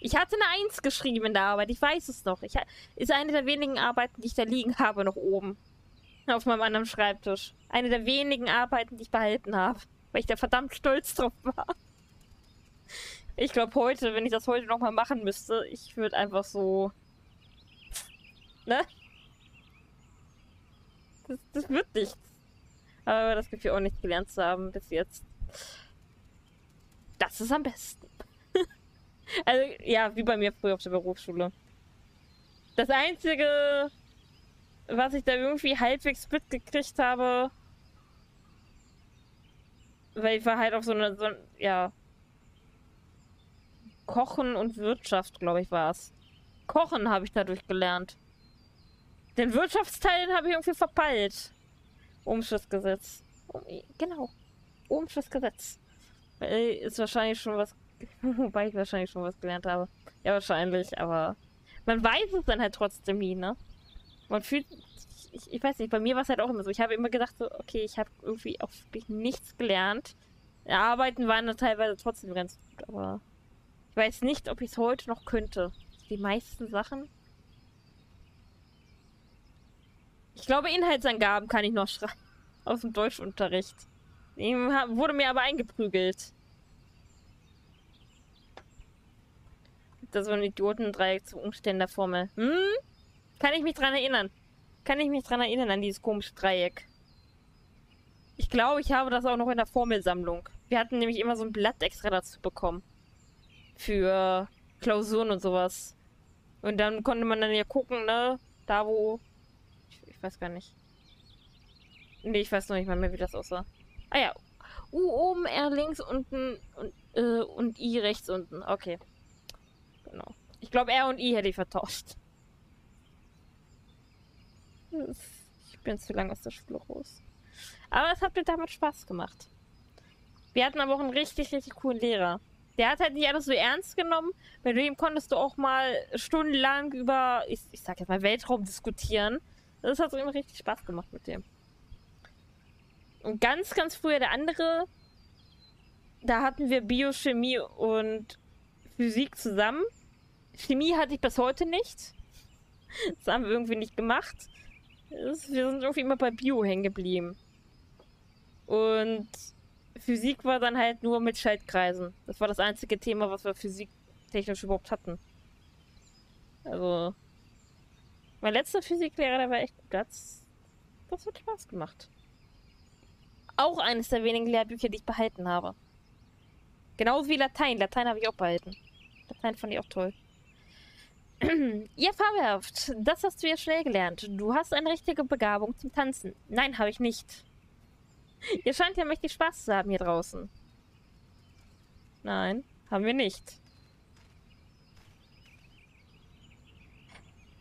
Ich hatte eine Eins geschrieben in der Arbeit, ich weiß es noch. Ich, ist eine der wenigen Arbeiten, die ich da liegen habe, noch oben. Auf meinem anderen Schreibtisch. Eine der wenigen Arbeiten, die ich behalten habe. Weil ich da verdammt stolz drauf war. Ich glaube heute, wenn ich das heute nochmal machen müsste, ich würde einfach so... Ne? Das, das wird nichts. Aber das Gefühl auch nichts gelernt zu haben bis jetzt. Das ist am besten. Also, ja, wie bei mir früher auf der Berufsschule. Das Einzige, was ich da irgendwie halbwegs mitgekriegt habe, weil ich war halt auf so eine, so, ja, Kochen und Wirtschaft, glaube ich, war es. Kochen habe ich dadurch gelernt. Den Wirtschaftsteil habe ich irgendwie verpeilt. Umschussgesetz. Genau. Umschussgesetz. Ist wahrscheinlich schon was. Wobei ich wahrscheinlich schon was gelernt habe. Ja, wahrscheinlich, aber. Man weiß es dann halt trotzdem nie, ne? Man fühlt. Ich, ich weiß nicht, bei mir war es halt auch immer so. Ich habe immer gedacht, so, okay, ich habe irgendwie auch nichts gelernt. Arbeiten waren dann teilweise trotzdem ganz gut, aber. Ich weiß nicht, ob ich es heute noch könnte. Die meisten Sachen. Ich glaube, Inhaltsangaben kann ich noch schreiben. Aus dem Deutschunterricht. Wurde mir aber eingeprügelt. Das war ein Idiotendreieck zum Umständen der Formel. Hm? Kann ich mich dran erinnern? Kann ich mich dran erinnern an dieses komische Dreieck? Ich glaube, ich habe das auch noch in der Formelsammlung. Wir hatten nämlich immer so ein Blatt extra dazu bekommen. Für Klausuren und sowas. Und dann konnte man dann ja gucken, ne? Da wo ich weiß gar nicht. Nee, ich weiß noch nicht mal mehr, wie das aussah. Ah ja. U oben, R links, unten und, äh, und I rechts unten. Okay. Ich glaube, R und I hätte ich vertauscht. Ich bin zu lange aus der Schule raus. Aber es hat mir damals Spaß gemacht. Wir hatten aber auch einen richtig, richtig coolen Lehrer. Der hat halt nicht alles so ernst genommen. Mit dem konntest du auch mal stundenlang über, ich, ich sag jetzt mal, Weltraum diskutieren. Das hat so immer richtig Spaß gemacht mit dem. Und ganz, ganz früher der andere, da hatten wir Biochemie und Physik zusammen. Chemie hatte ich bis heute nicht. Das haben wir irgendwie nicht gemacht. wir sind irgendwie immer bei Bio hängen geblieben. Und Physik war dann halt nur mit Schaltkreisen. Das war das einzige Thema, was wir physiktechnisch überhaupt hatten. Also, Mein letzter Physiklehrer, der war echt gut. Das, das hat Spaß gemacht. Auch eines der wenigen Lehrbücher, die ich behalten habe. Genauso wie Latein. Latein habe ich auch behalten. Latein fand ich auch toll. ja, fabelhaft. Das hast du ja schnell gelernt. Du hast eine richtige Begabung zum Tanzen. Nein, habe ich nicht. Ihr scheint ja mächtig Spaß zu haben hier draußen. Nein, haben wir nicht.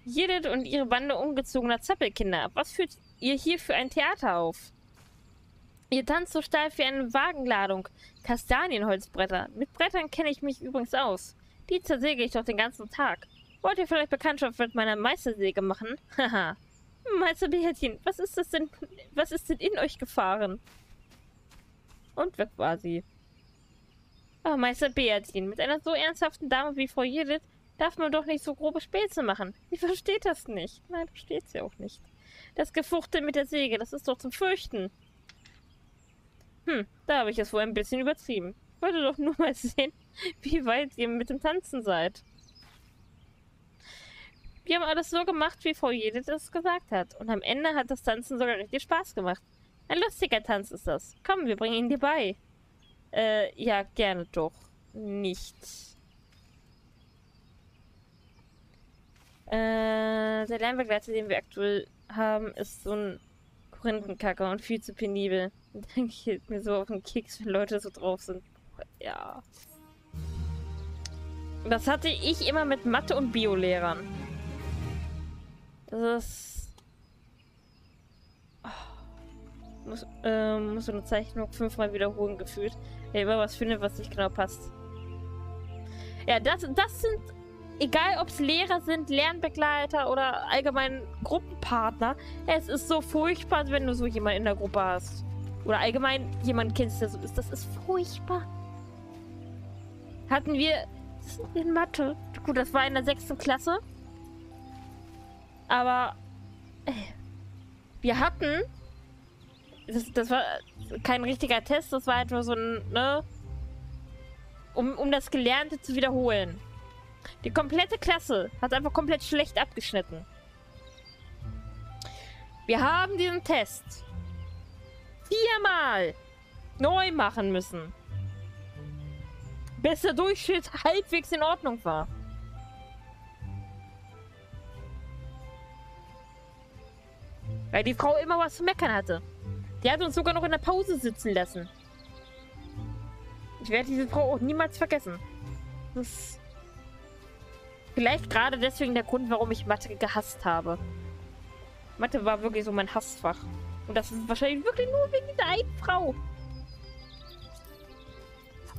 Judith und ihre Bande ungezogener Zappelkinder. Was führt ihr hier für ein Theater auf? Ihr tanzt so steif wie eine Wagenladung. Kastanienholzbretter. Mit Brettern kenne ich mich übrigens aus. Die zersäge ich doch den ganzen Tag. Wollt ihr vielleicht Bekanntschaft mit meiner Meistersäge machen? Haha. Meister Bärchen, was ist das denn? Was ist denn in euch gefahren? Und weg war sie. Oh, Meister Bärchen, mit einer so ernsthaften Dame wie Frau Judith darf man doch nicht so grobe Späße machen. Sie versteht das nicht. Nein, versteht sie auch nicht. Das Gefuchtel mit der Säge, das ist doch zum Fürchten. Hm, da habe ich es wohl ein bisschen übertrieben. Ich wollte doch nur mal sehen, wie weit ihr mit dem Tanzen seid. Wir haben alles so gemacht, wie Frau Jedith es gesagt hat. Und am Ende hat das Tanzen sogar richtig Spaß gemacht. Ein lustiger Tanz ist das. Komm, wir bringen ihn dir bei. Äh, ja, gerne doch. Nicht. Äh, der Lernbegleiter, den wir aktuell haben, ist so ein Korinthenkacker und viel zu penibel. Denke ich mir so auf den Keks, wenn Leute so drauf sind. Ja. Das hatte ich immer mit Mathe- und Bio-Lehrern. Das ist... Oh. Muss, äh, muss so eine Zeichnung fünfmal wiederholen gefühlt. Wenn immer was finde, was nicht genau passt. Ja, das, das sind egal ob es Lehrer sind, Lernbegleiter oder allgemein Gruppenpartner, es ist so furchtbar, wenn du so jemanden in der Gruppe hast. Oder allgemein jemanden kennst, der so ist. Das ist furchtbar. Hatten wir in Mathe. Gut, das war in der sechsten Klasse. Aber äh, wir hatten. Das, das war kein richtiger Test, das war einfach so ein, ne? Um, um das Gelernte zu wiederholen. Die komplette Klasse hat einfach komplett schlecht abgeschnitten. Wir haben diesen Test viermal neu machen müssen. Bis der Durchschnitt halbwegs in Ordnung war. Weil die Frau immer was zu meckern hatte. Die hat uns sogar noch in der Pause sitzen lassen. Ich werde diese Frau auch niemals vergessen. Das Vielleicht gerade deswegen der Grund, warum ich Mathe gehasst habe. Mathe war wirklich so mein Hassfach. Und das ist wahrscheinlich wirklich nur wegen der einen Frau.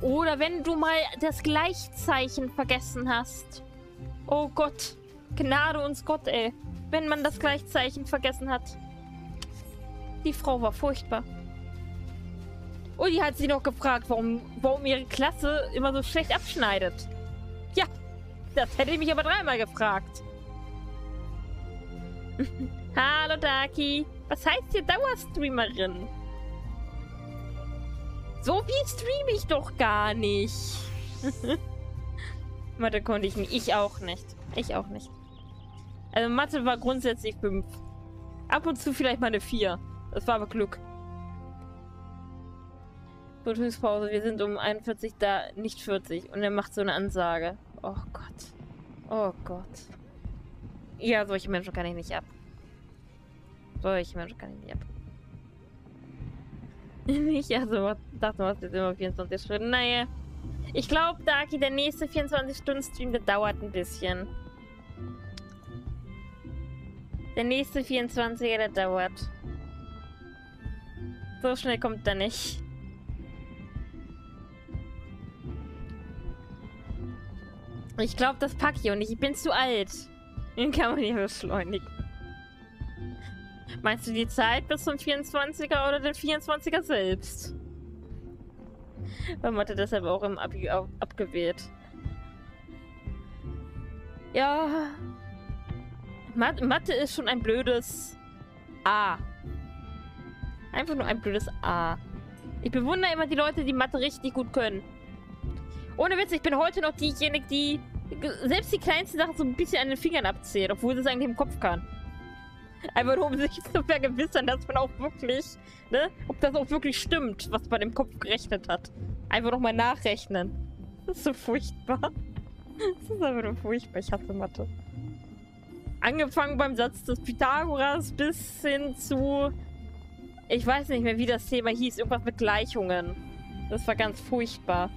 Oder wenn du mal das Gleichzeichen vergessen hast. Oh Gott. Gnade uns Gott, ey. Wenn man das Gleichzeichen vergessen hat. Die Frau war furchtbar. Die hat sie noch gefragt, warum, warum ihre Klasse immer so schlecht abschneidet. Ja, das hätte ich mich aber dreimal gefragt. Hallo Daki. Was heißt hier Dauerstreamerin? So viel streame ich doch gar nicht. Mathe konnte ich nicht. Ich auch nicht. Ich auch nicht. Also Mathe war grundsätzlich 5. Ab und zu vielleicht mal eine 4. Das war aber Glück. Prüfungspause. Wir sind um 41 da, nicht 40. Und er macht so eine Ansage. Oh Gott. Oh Gott. Ja, solche Menschen kann ich nicht ab. Solche Menschen kann ich nicht ab. nicht, also dachte, hast jetzt immer 24 Stunden. Naja. Ich glaube, Daki, der nächste 24-Stunden-Stream, der dauert ein bisschen. Der nächste 24er, der dauert. So schnell kommt er nicht. Ich glaube, das packe ich und ich bin zu alt. Den kann man hier beschleunigen. Meinst du die Zeit bis zum 24er oder den 24er selbst? Weil Mathe deshalb auch im Abi abgewählt. Ja. Mathe ist schon ein blödes A. Einfach nur ein blödes A. Ich bewundere immer die Leute, die Mathe richtig gut können. Ohne Witz, ich bin heute noch diejenige, die selbst die kleinsten Sachen so ein bisschen an den Fingern abzählt, obwohl sie es eigentlich im Kopf kann. Einfach nur, um sich zu vergewissern, dass man auch wirklich, ne, ob das auch wirklich stimmt, was man im Kopf gerechnet hat. Einfach nochmal nachrechnen. Das ist so furchtbar. Das ist einfach nur furchtbar. Ich hasse Mathe. Angefangen beim Satz des Pythagoras bis hin zu. Ich weiß nicht mehr, wie das Thema hieß. Irgendwas mit Gleichungen. Das war ganz furchtbar.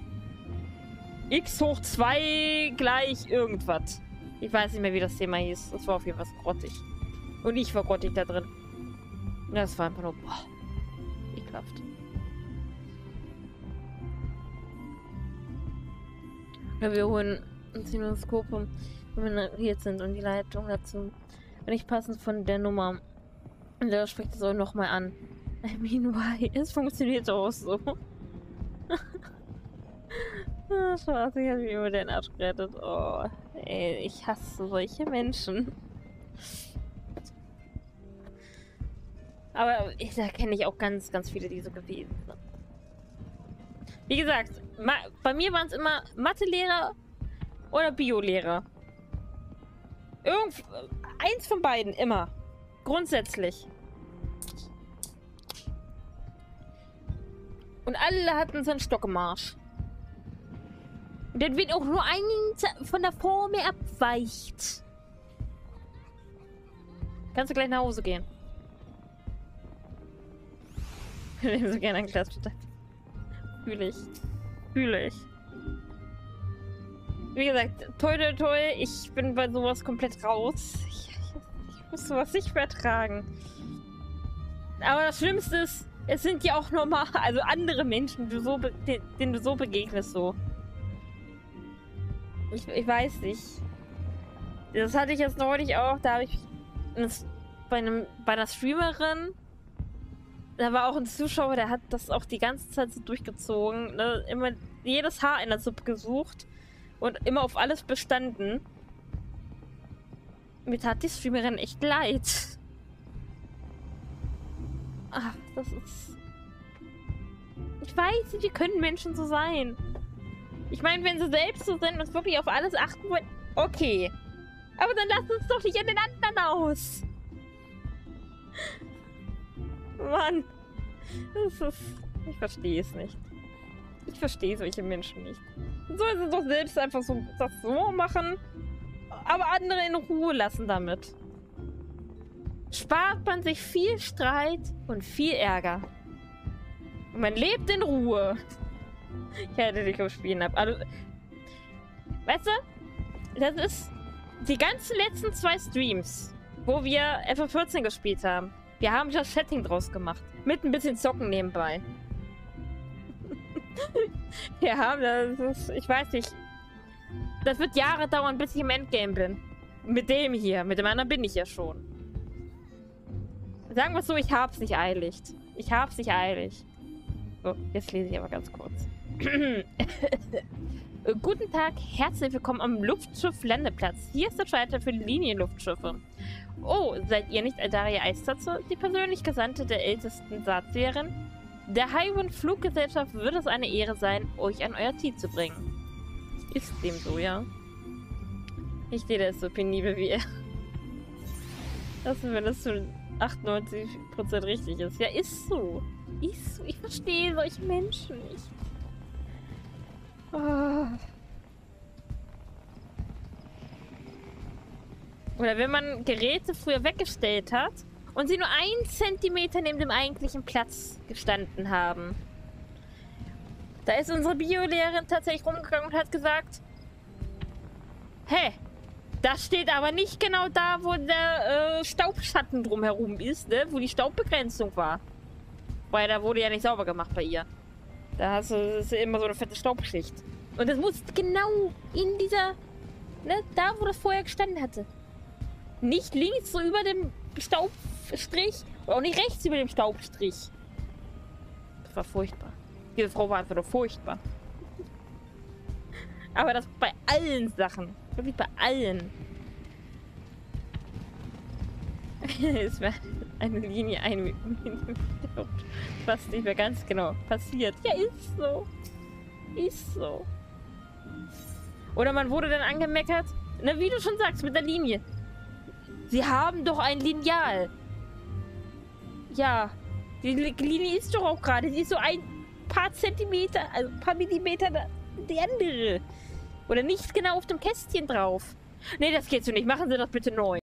x hoch 2 gleich irgendwas. Ich weiß nicht mehr, wie das Thema hieß. Das war auf jeden Fall grottig. Und ich war grottig da drin. Das war einfach nur, boah, ekelhaft. Wir holen uns die Generiert sind und die Leitung dazu. Nicht passend von der Nummer. Und der spricht es auch nochmal an. I mean, why? Es funktioniert auch so. Schwarz, ich hab mich über den Arsch gerettet. Oh, ey, ich hasse solche Menschen. Aber ich, da kenne ich auch ganz, ganz viele, die so gewesen sind. Wie gesagt, bei mir waren es immer Mathelehrer oder Biolehrer. Irgend eins von beiden, immer. Grundsätzlich. Und alle hatten so einen Stock im Arsch. Und dann wird auch nur ein von der Formel abweicht. Kannst du gleich nach Hause gehen. Ich würde so gerne ein Glas Fühle ich. Fühle ich. Wie gesagt, toll, toll, toll. Ich bin bei sowas komplett raus. Ich, ich, ich muss sowas nicht vertragen. Aber das Schlimmste ist, es sind ja auch normal, also andere Menschen, du so denen du so begegnest, so. Ich, ich weiß nicht. Das hatte ich jetzt neulich auch, da habe ich bei, einem, bei einer Streamerin, da war auch ein Zuschauer, der hat das auch die ganze Zeit so durchgezogen, ne? immer jedes Haar in der Suppe gesucht und immer auf alles bestanden. Mir tat die Streamerin echt leid. Ach, das ist... Ich weiß nicht, wie können Menschen so sein? Ich meine, wenn sie selbst so sind und wirklich auf alles achten wollen, okay. Aber dann lass uns doch nicht an den anderen aus. Mann. Das ist... Ich verstehe es nicht. Ich verstehe solche Menschen nicht. Soll sie doch selbst einfach so das so machen, aber andere in Ruhe lassen damit. Spart man sich viel Streit und viel Ärger. Und man lebt in Ruhe. Ich hätte dich umspielen ab. Also, weißt du, das ist die ganzen letzten zwei Streams, wo wir FF14 gespielt haben. Wir haben das Setting draus gemacht. Mit ein bisschen Zocken nebenbei. Haben das. Ist, ich weiß nicht. Das wird Jahre dauern, bis ich im Endgame bin. Mit dem hier. Mit dem anderen bin ich ja schon. Sagen wir es so, ich hab's nicht eilig. Ich hab's nicht eilig. So, jetzt lese ich aber ganz kurz. Guten Tag, herzlich willkommen am Luftschiff-Landeplatz. Hier ist der Schalter für Linienluftschiffe. Oh, seid ihr nicht Aldaria Eistatze, die persönlich Gesandte der ältesten Saatsseherin? Der Highwind Fluggesellschaft wird es eine Ehre sein, euch an euer Ziel zu bringen. Ist dem so, ja? Ich sehe das so penibel wie er. Das, wenn das zu 98% richtig ist. Ja, ist so. Ist so. Ich verstehe solche Menschen nicht. Oh. Oder wenn man Geräte früher weggestellt hat und sie nur einen Zentimeter neben dem eigentlichen Platz gestanden haben. Da ist unsere Biolehrerin tatsächlich rumgegangen und hat gesagt, hä, das steht aber nicht genau da, wo der äh, Staubschatten drumherum ist, ne? wo die Staubbegrenzung war. Weil da wurde ja nicht sauber gemacht bei ihr. Da hast du ist immer so eine fette Staubschicht. Und das muss genau in dieser, ne, da wo das vorher gestanden hatte. Nicht links so über dem Staubstrich und auch nicht rechts über dem Staubstrich. Das war furchtbar. Diese Frau war einfach nur furchtbar. Aber das bei allen Sachen. Wirklich bei allen. es war eine Linie ein was nicht mehr ganz genau passiert. Ja, ist so. Ist so. Oder man wurde dann angemeckert, na wie du schon sagst, mit der Linie. Sie haben doch ein Lineal. Ja, die Linie ist doch auch gerade, sie ist so ein paar Zentimeter, also ein paar Millimeter die andere. Oder nicht genau auf dem Kästchen drauf. Nee, das geht so nicht. Machen Sie das bitte neu.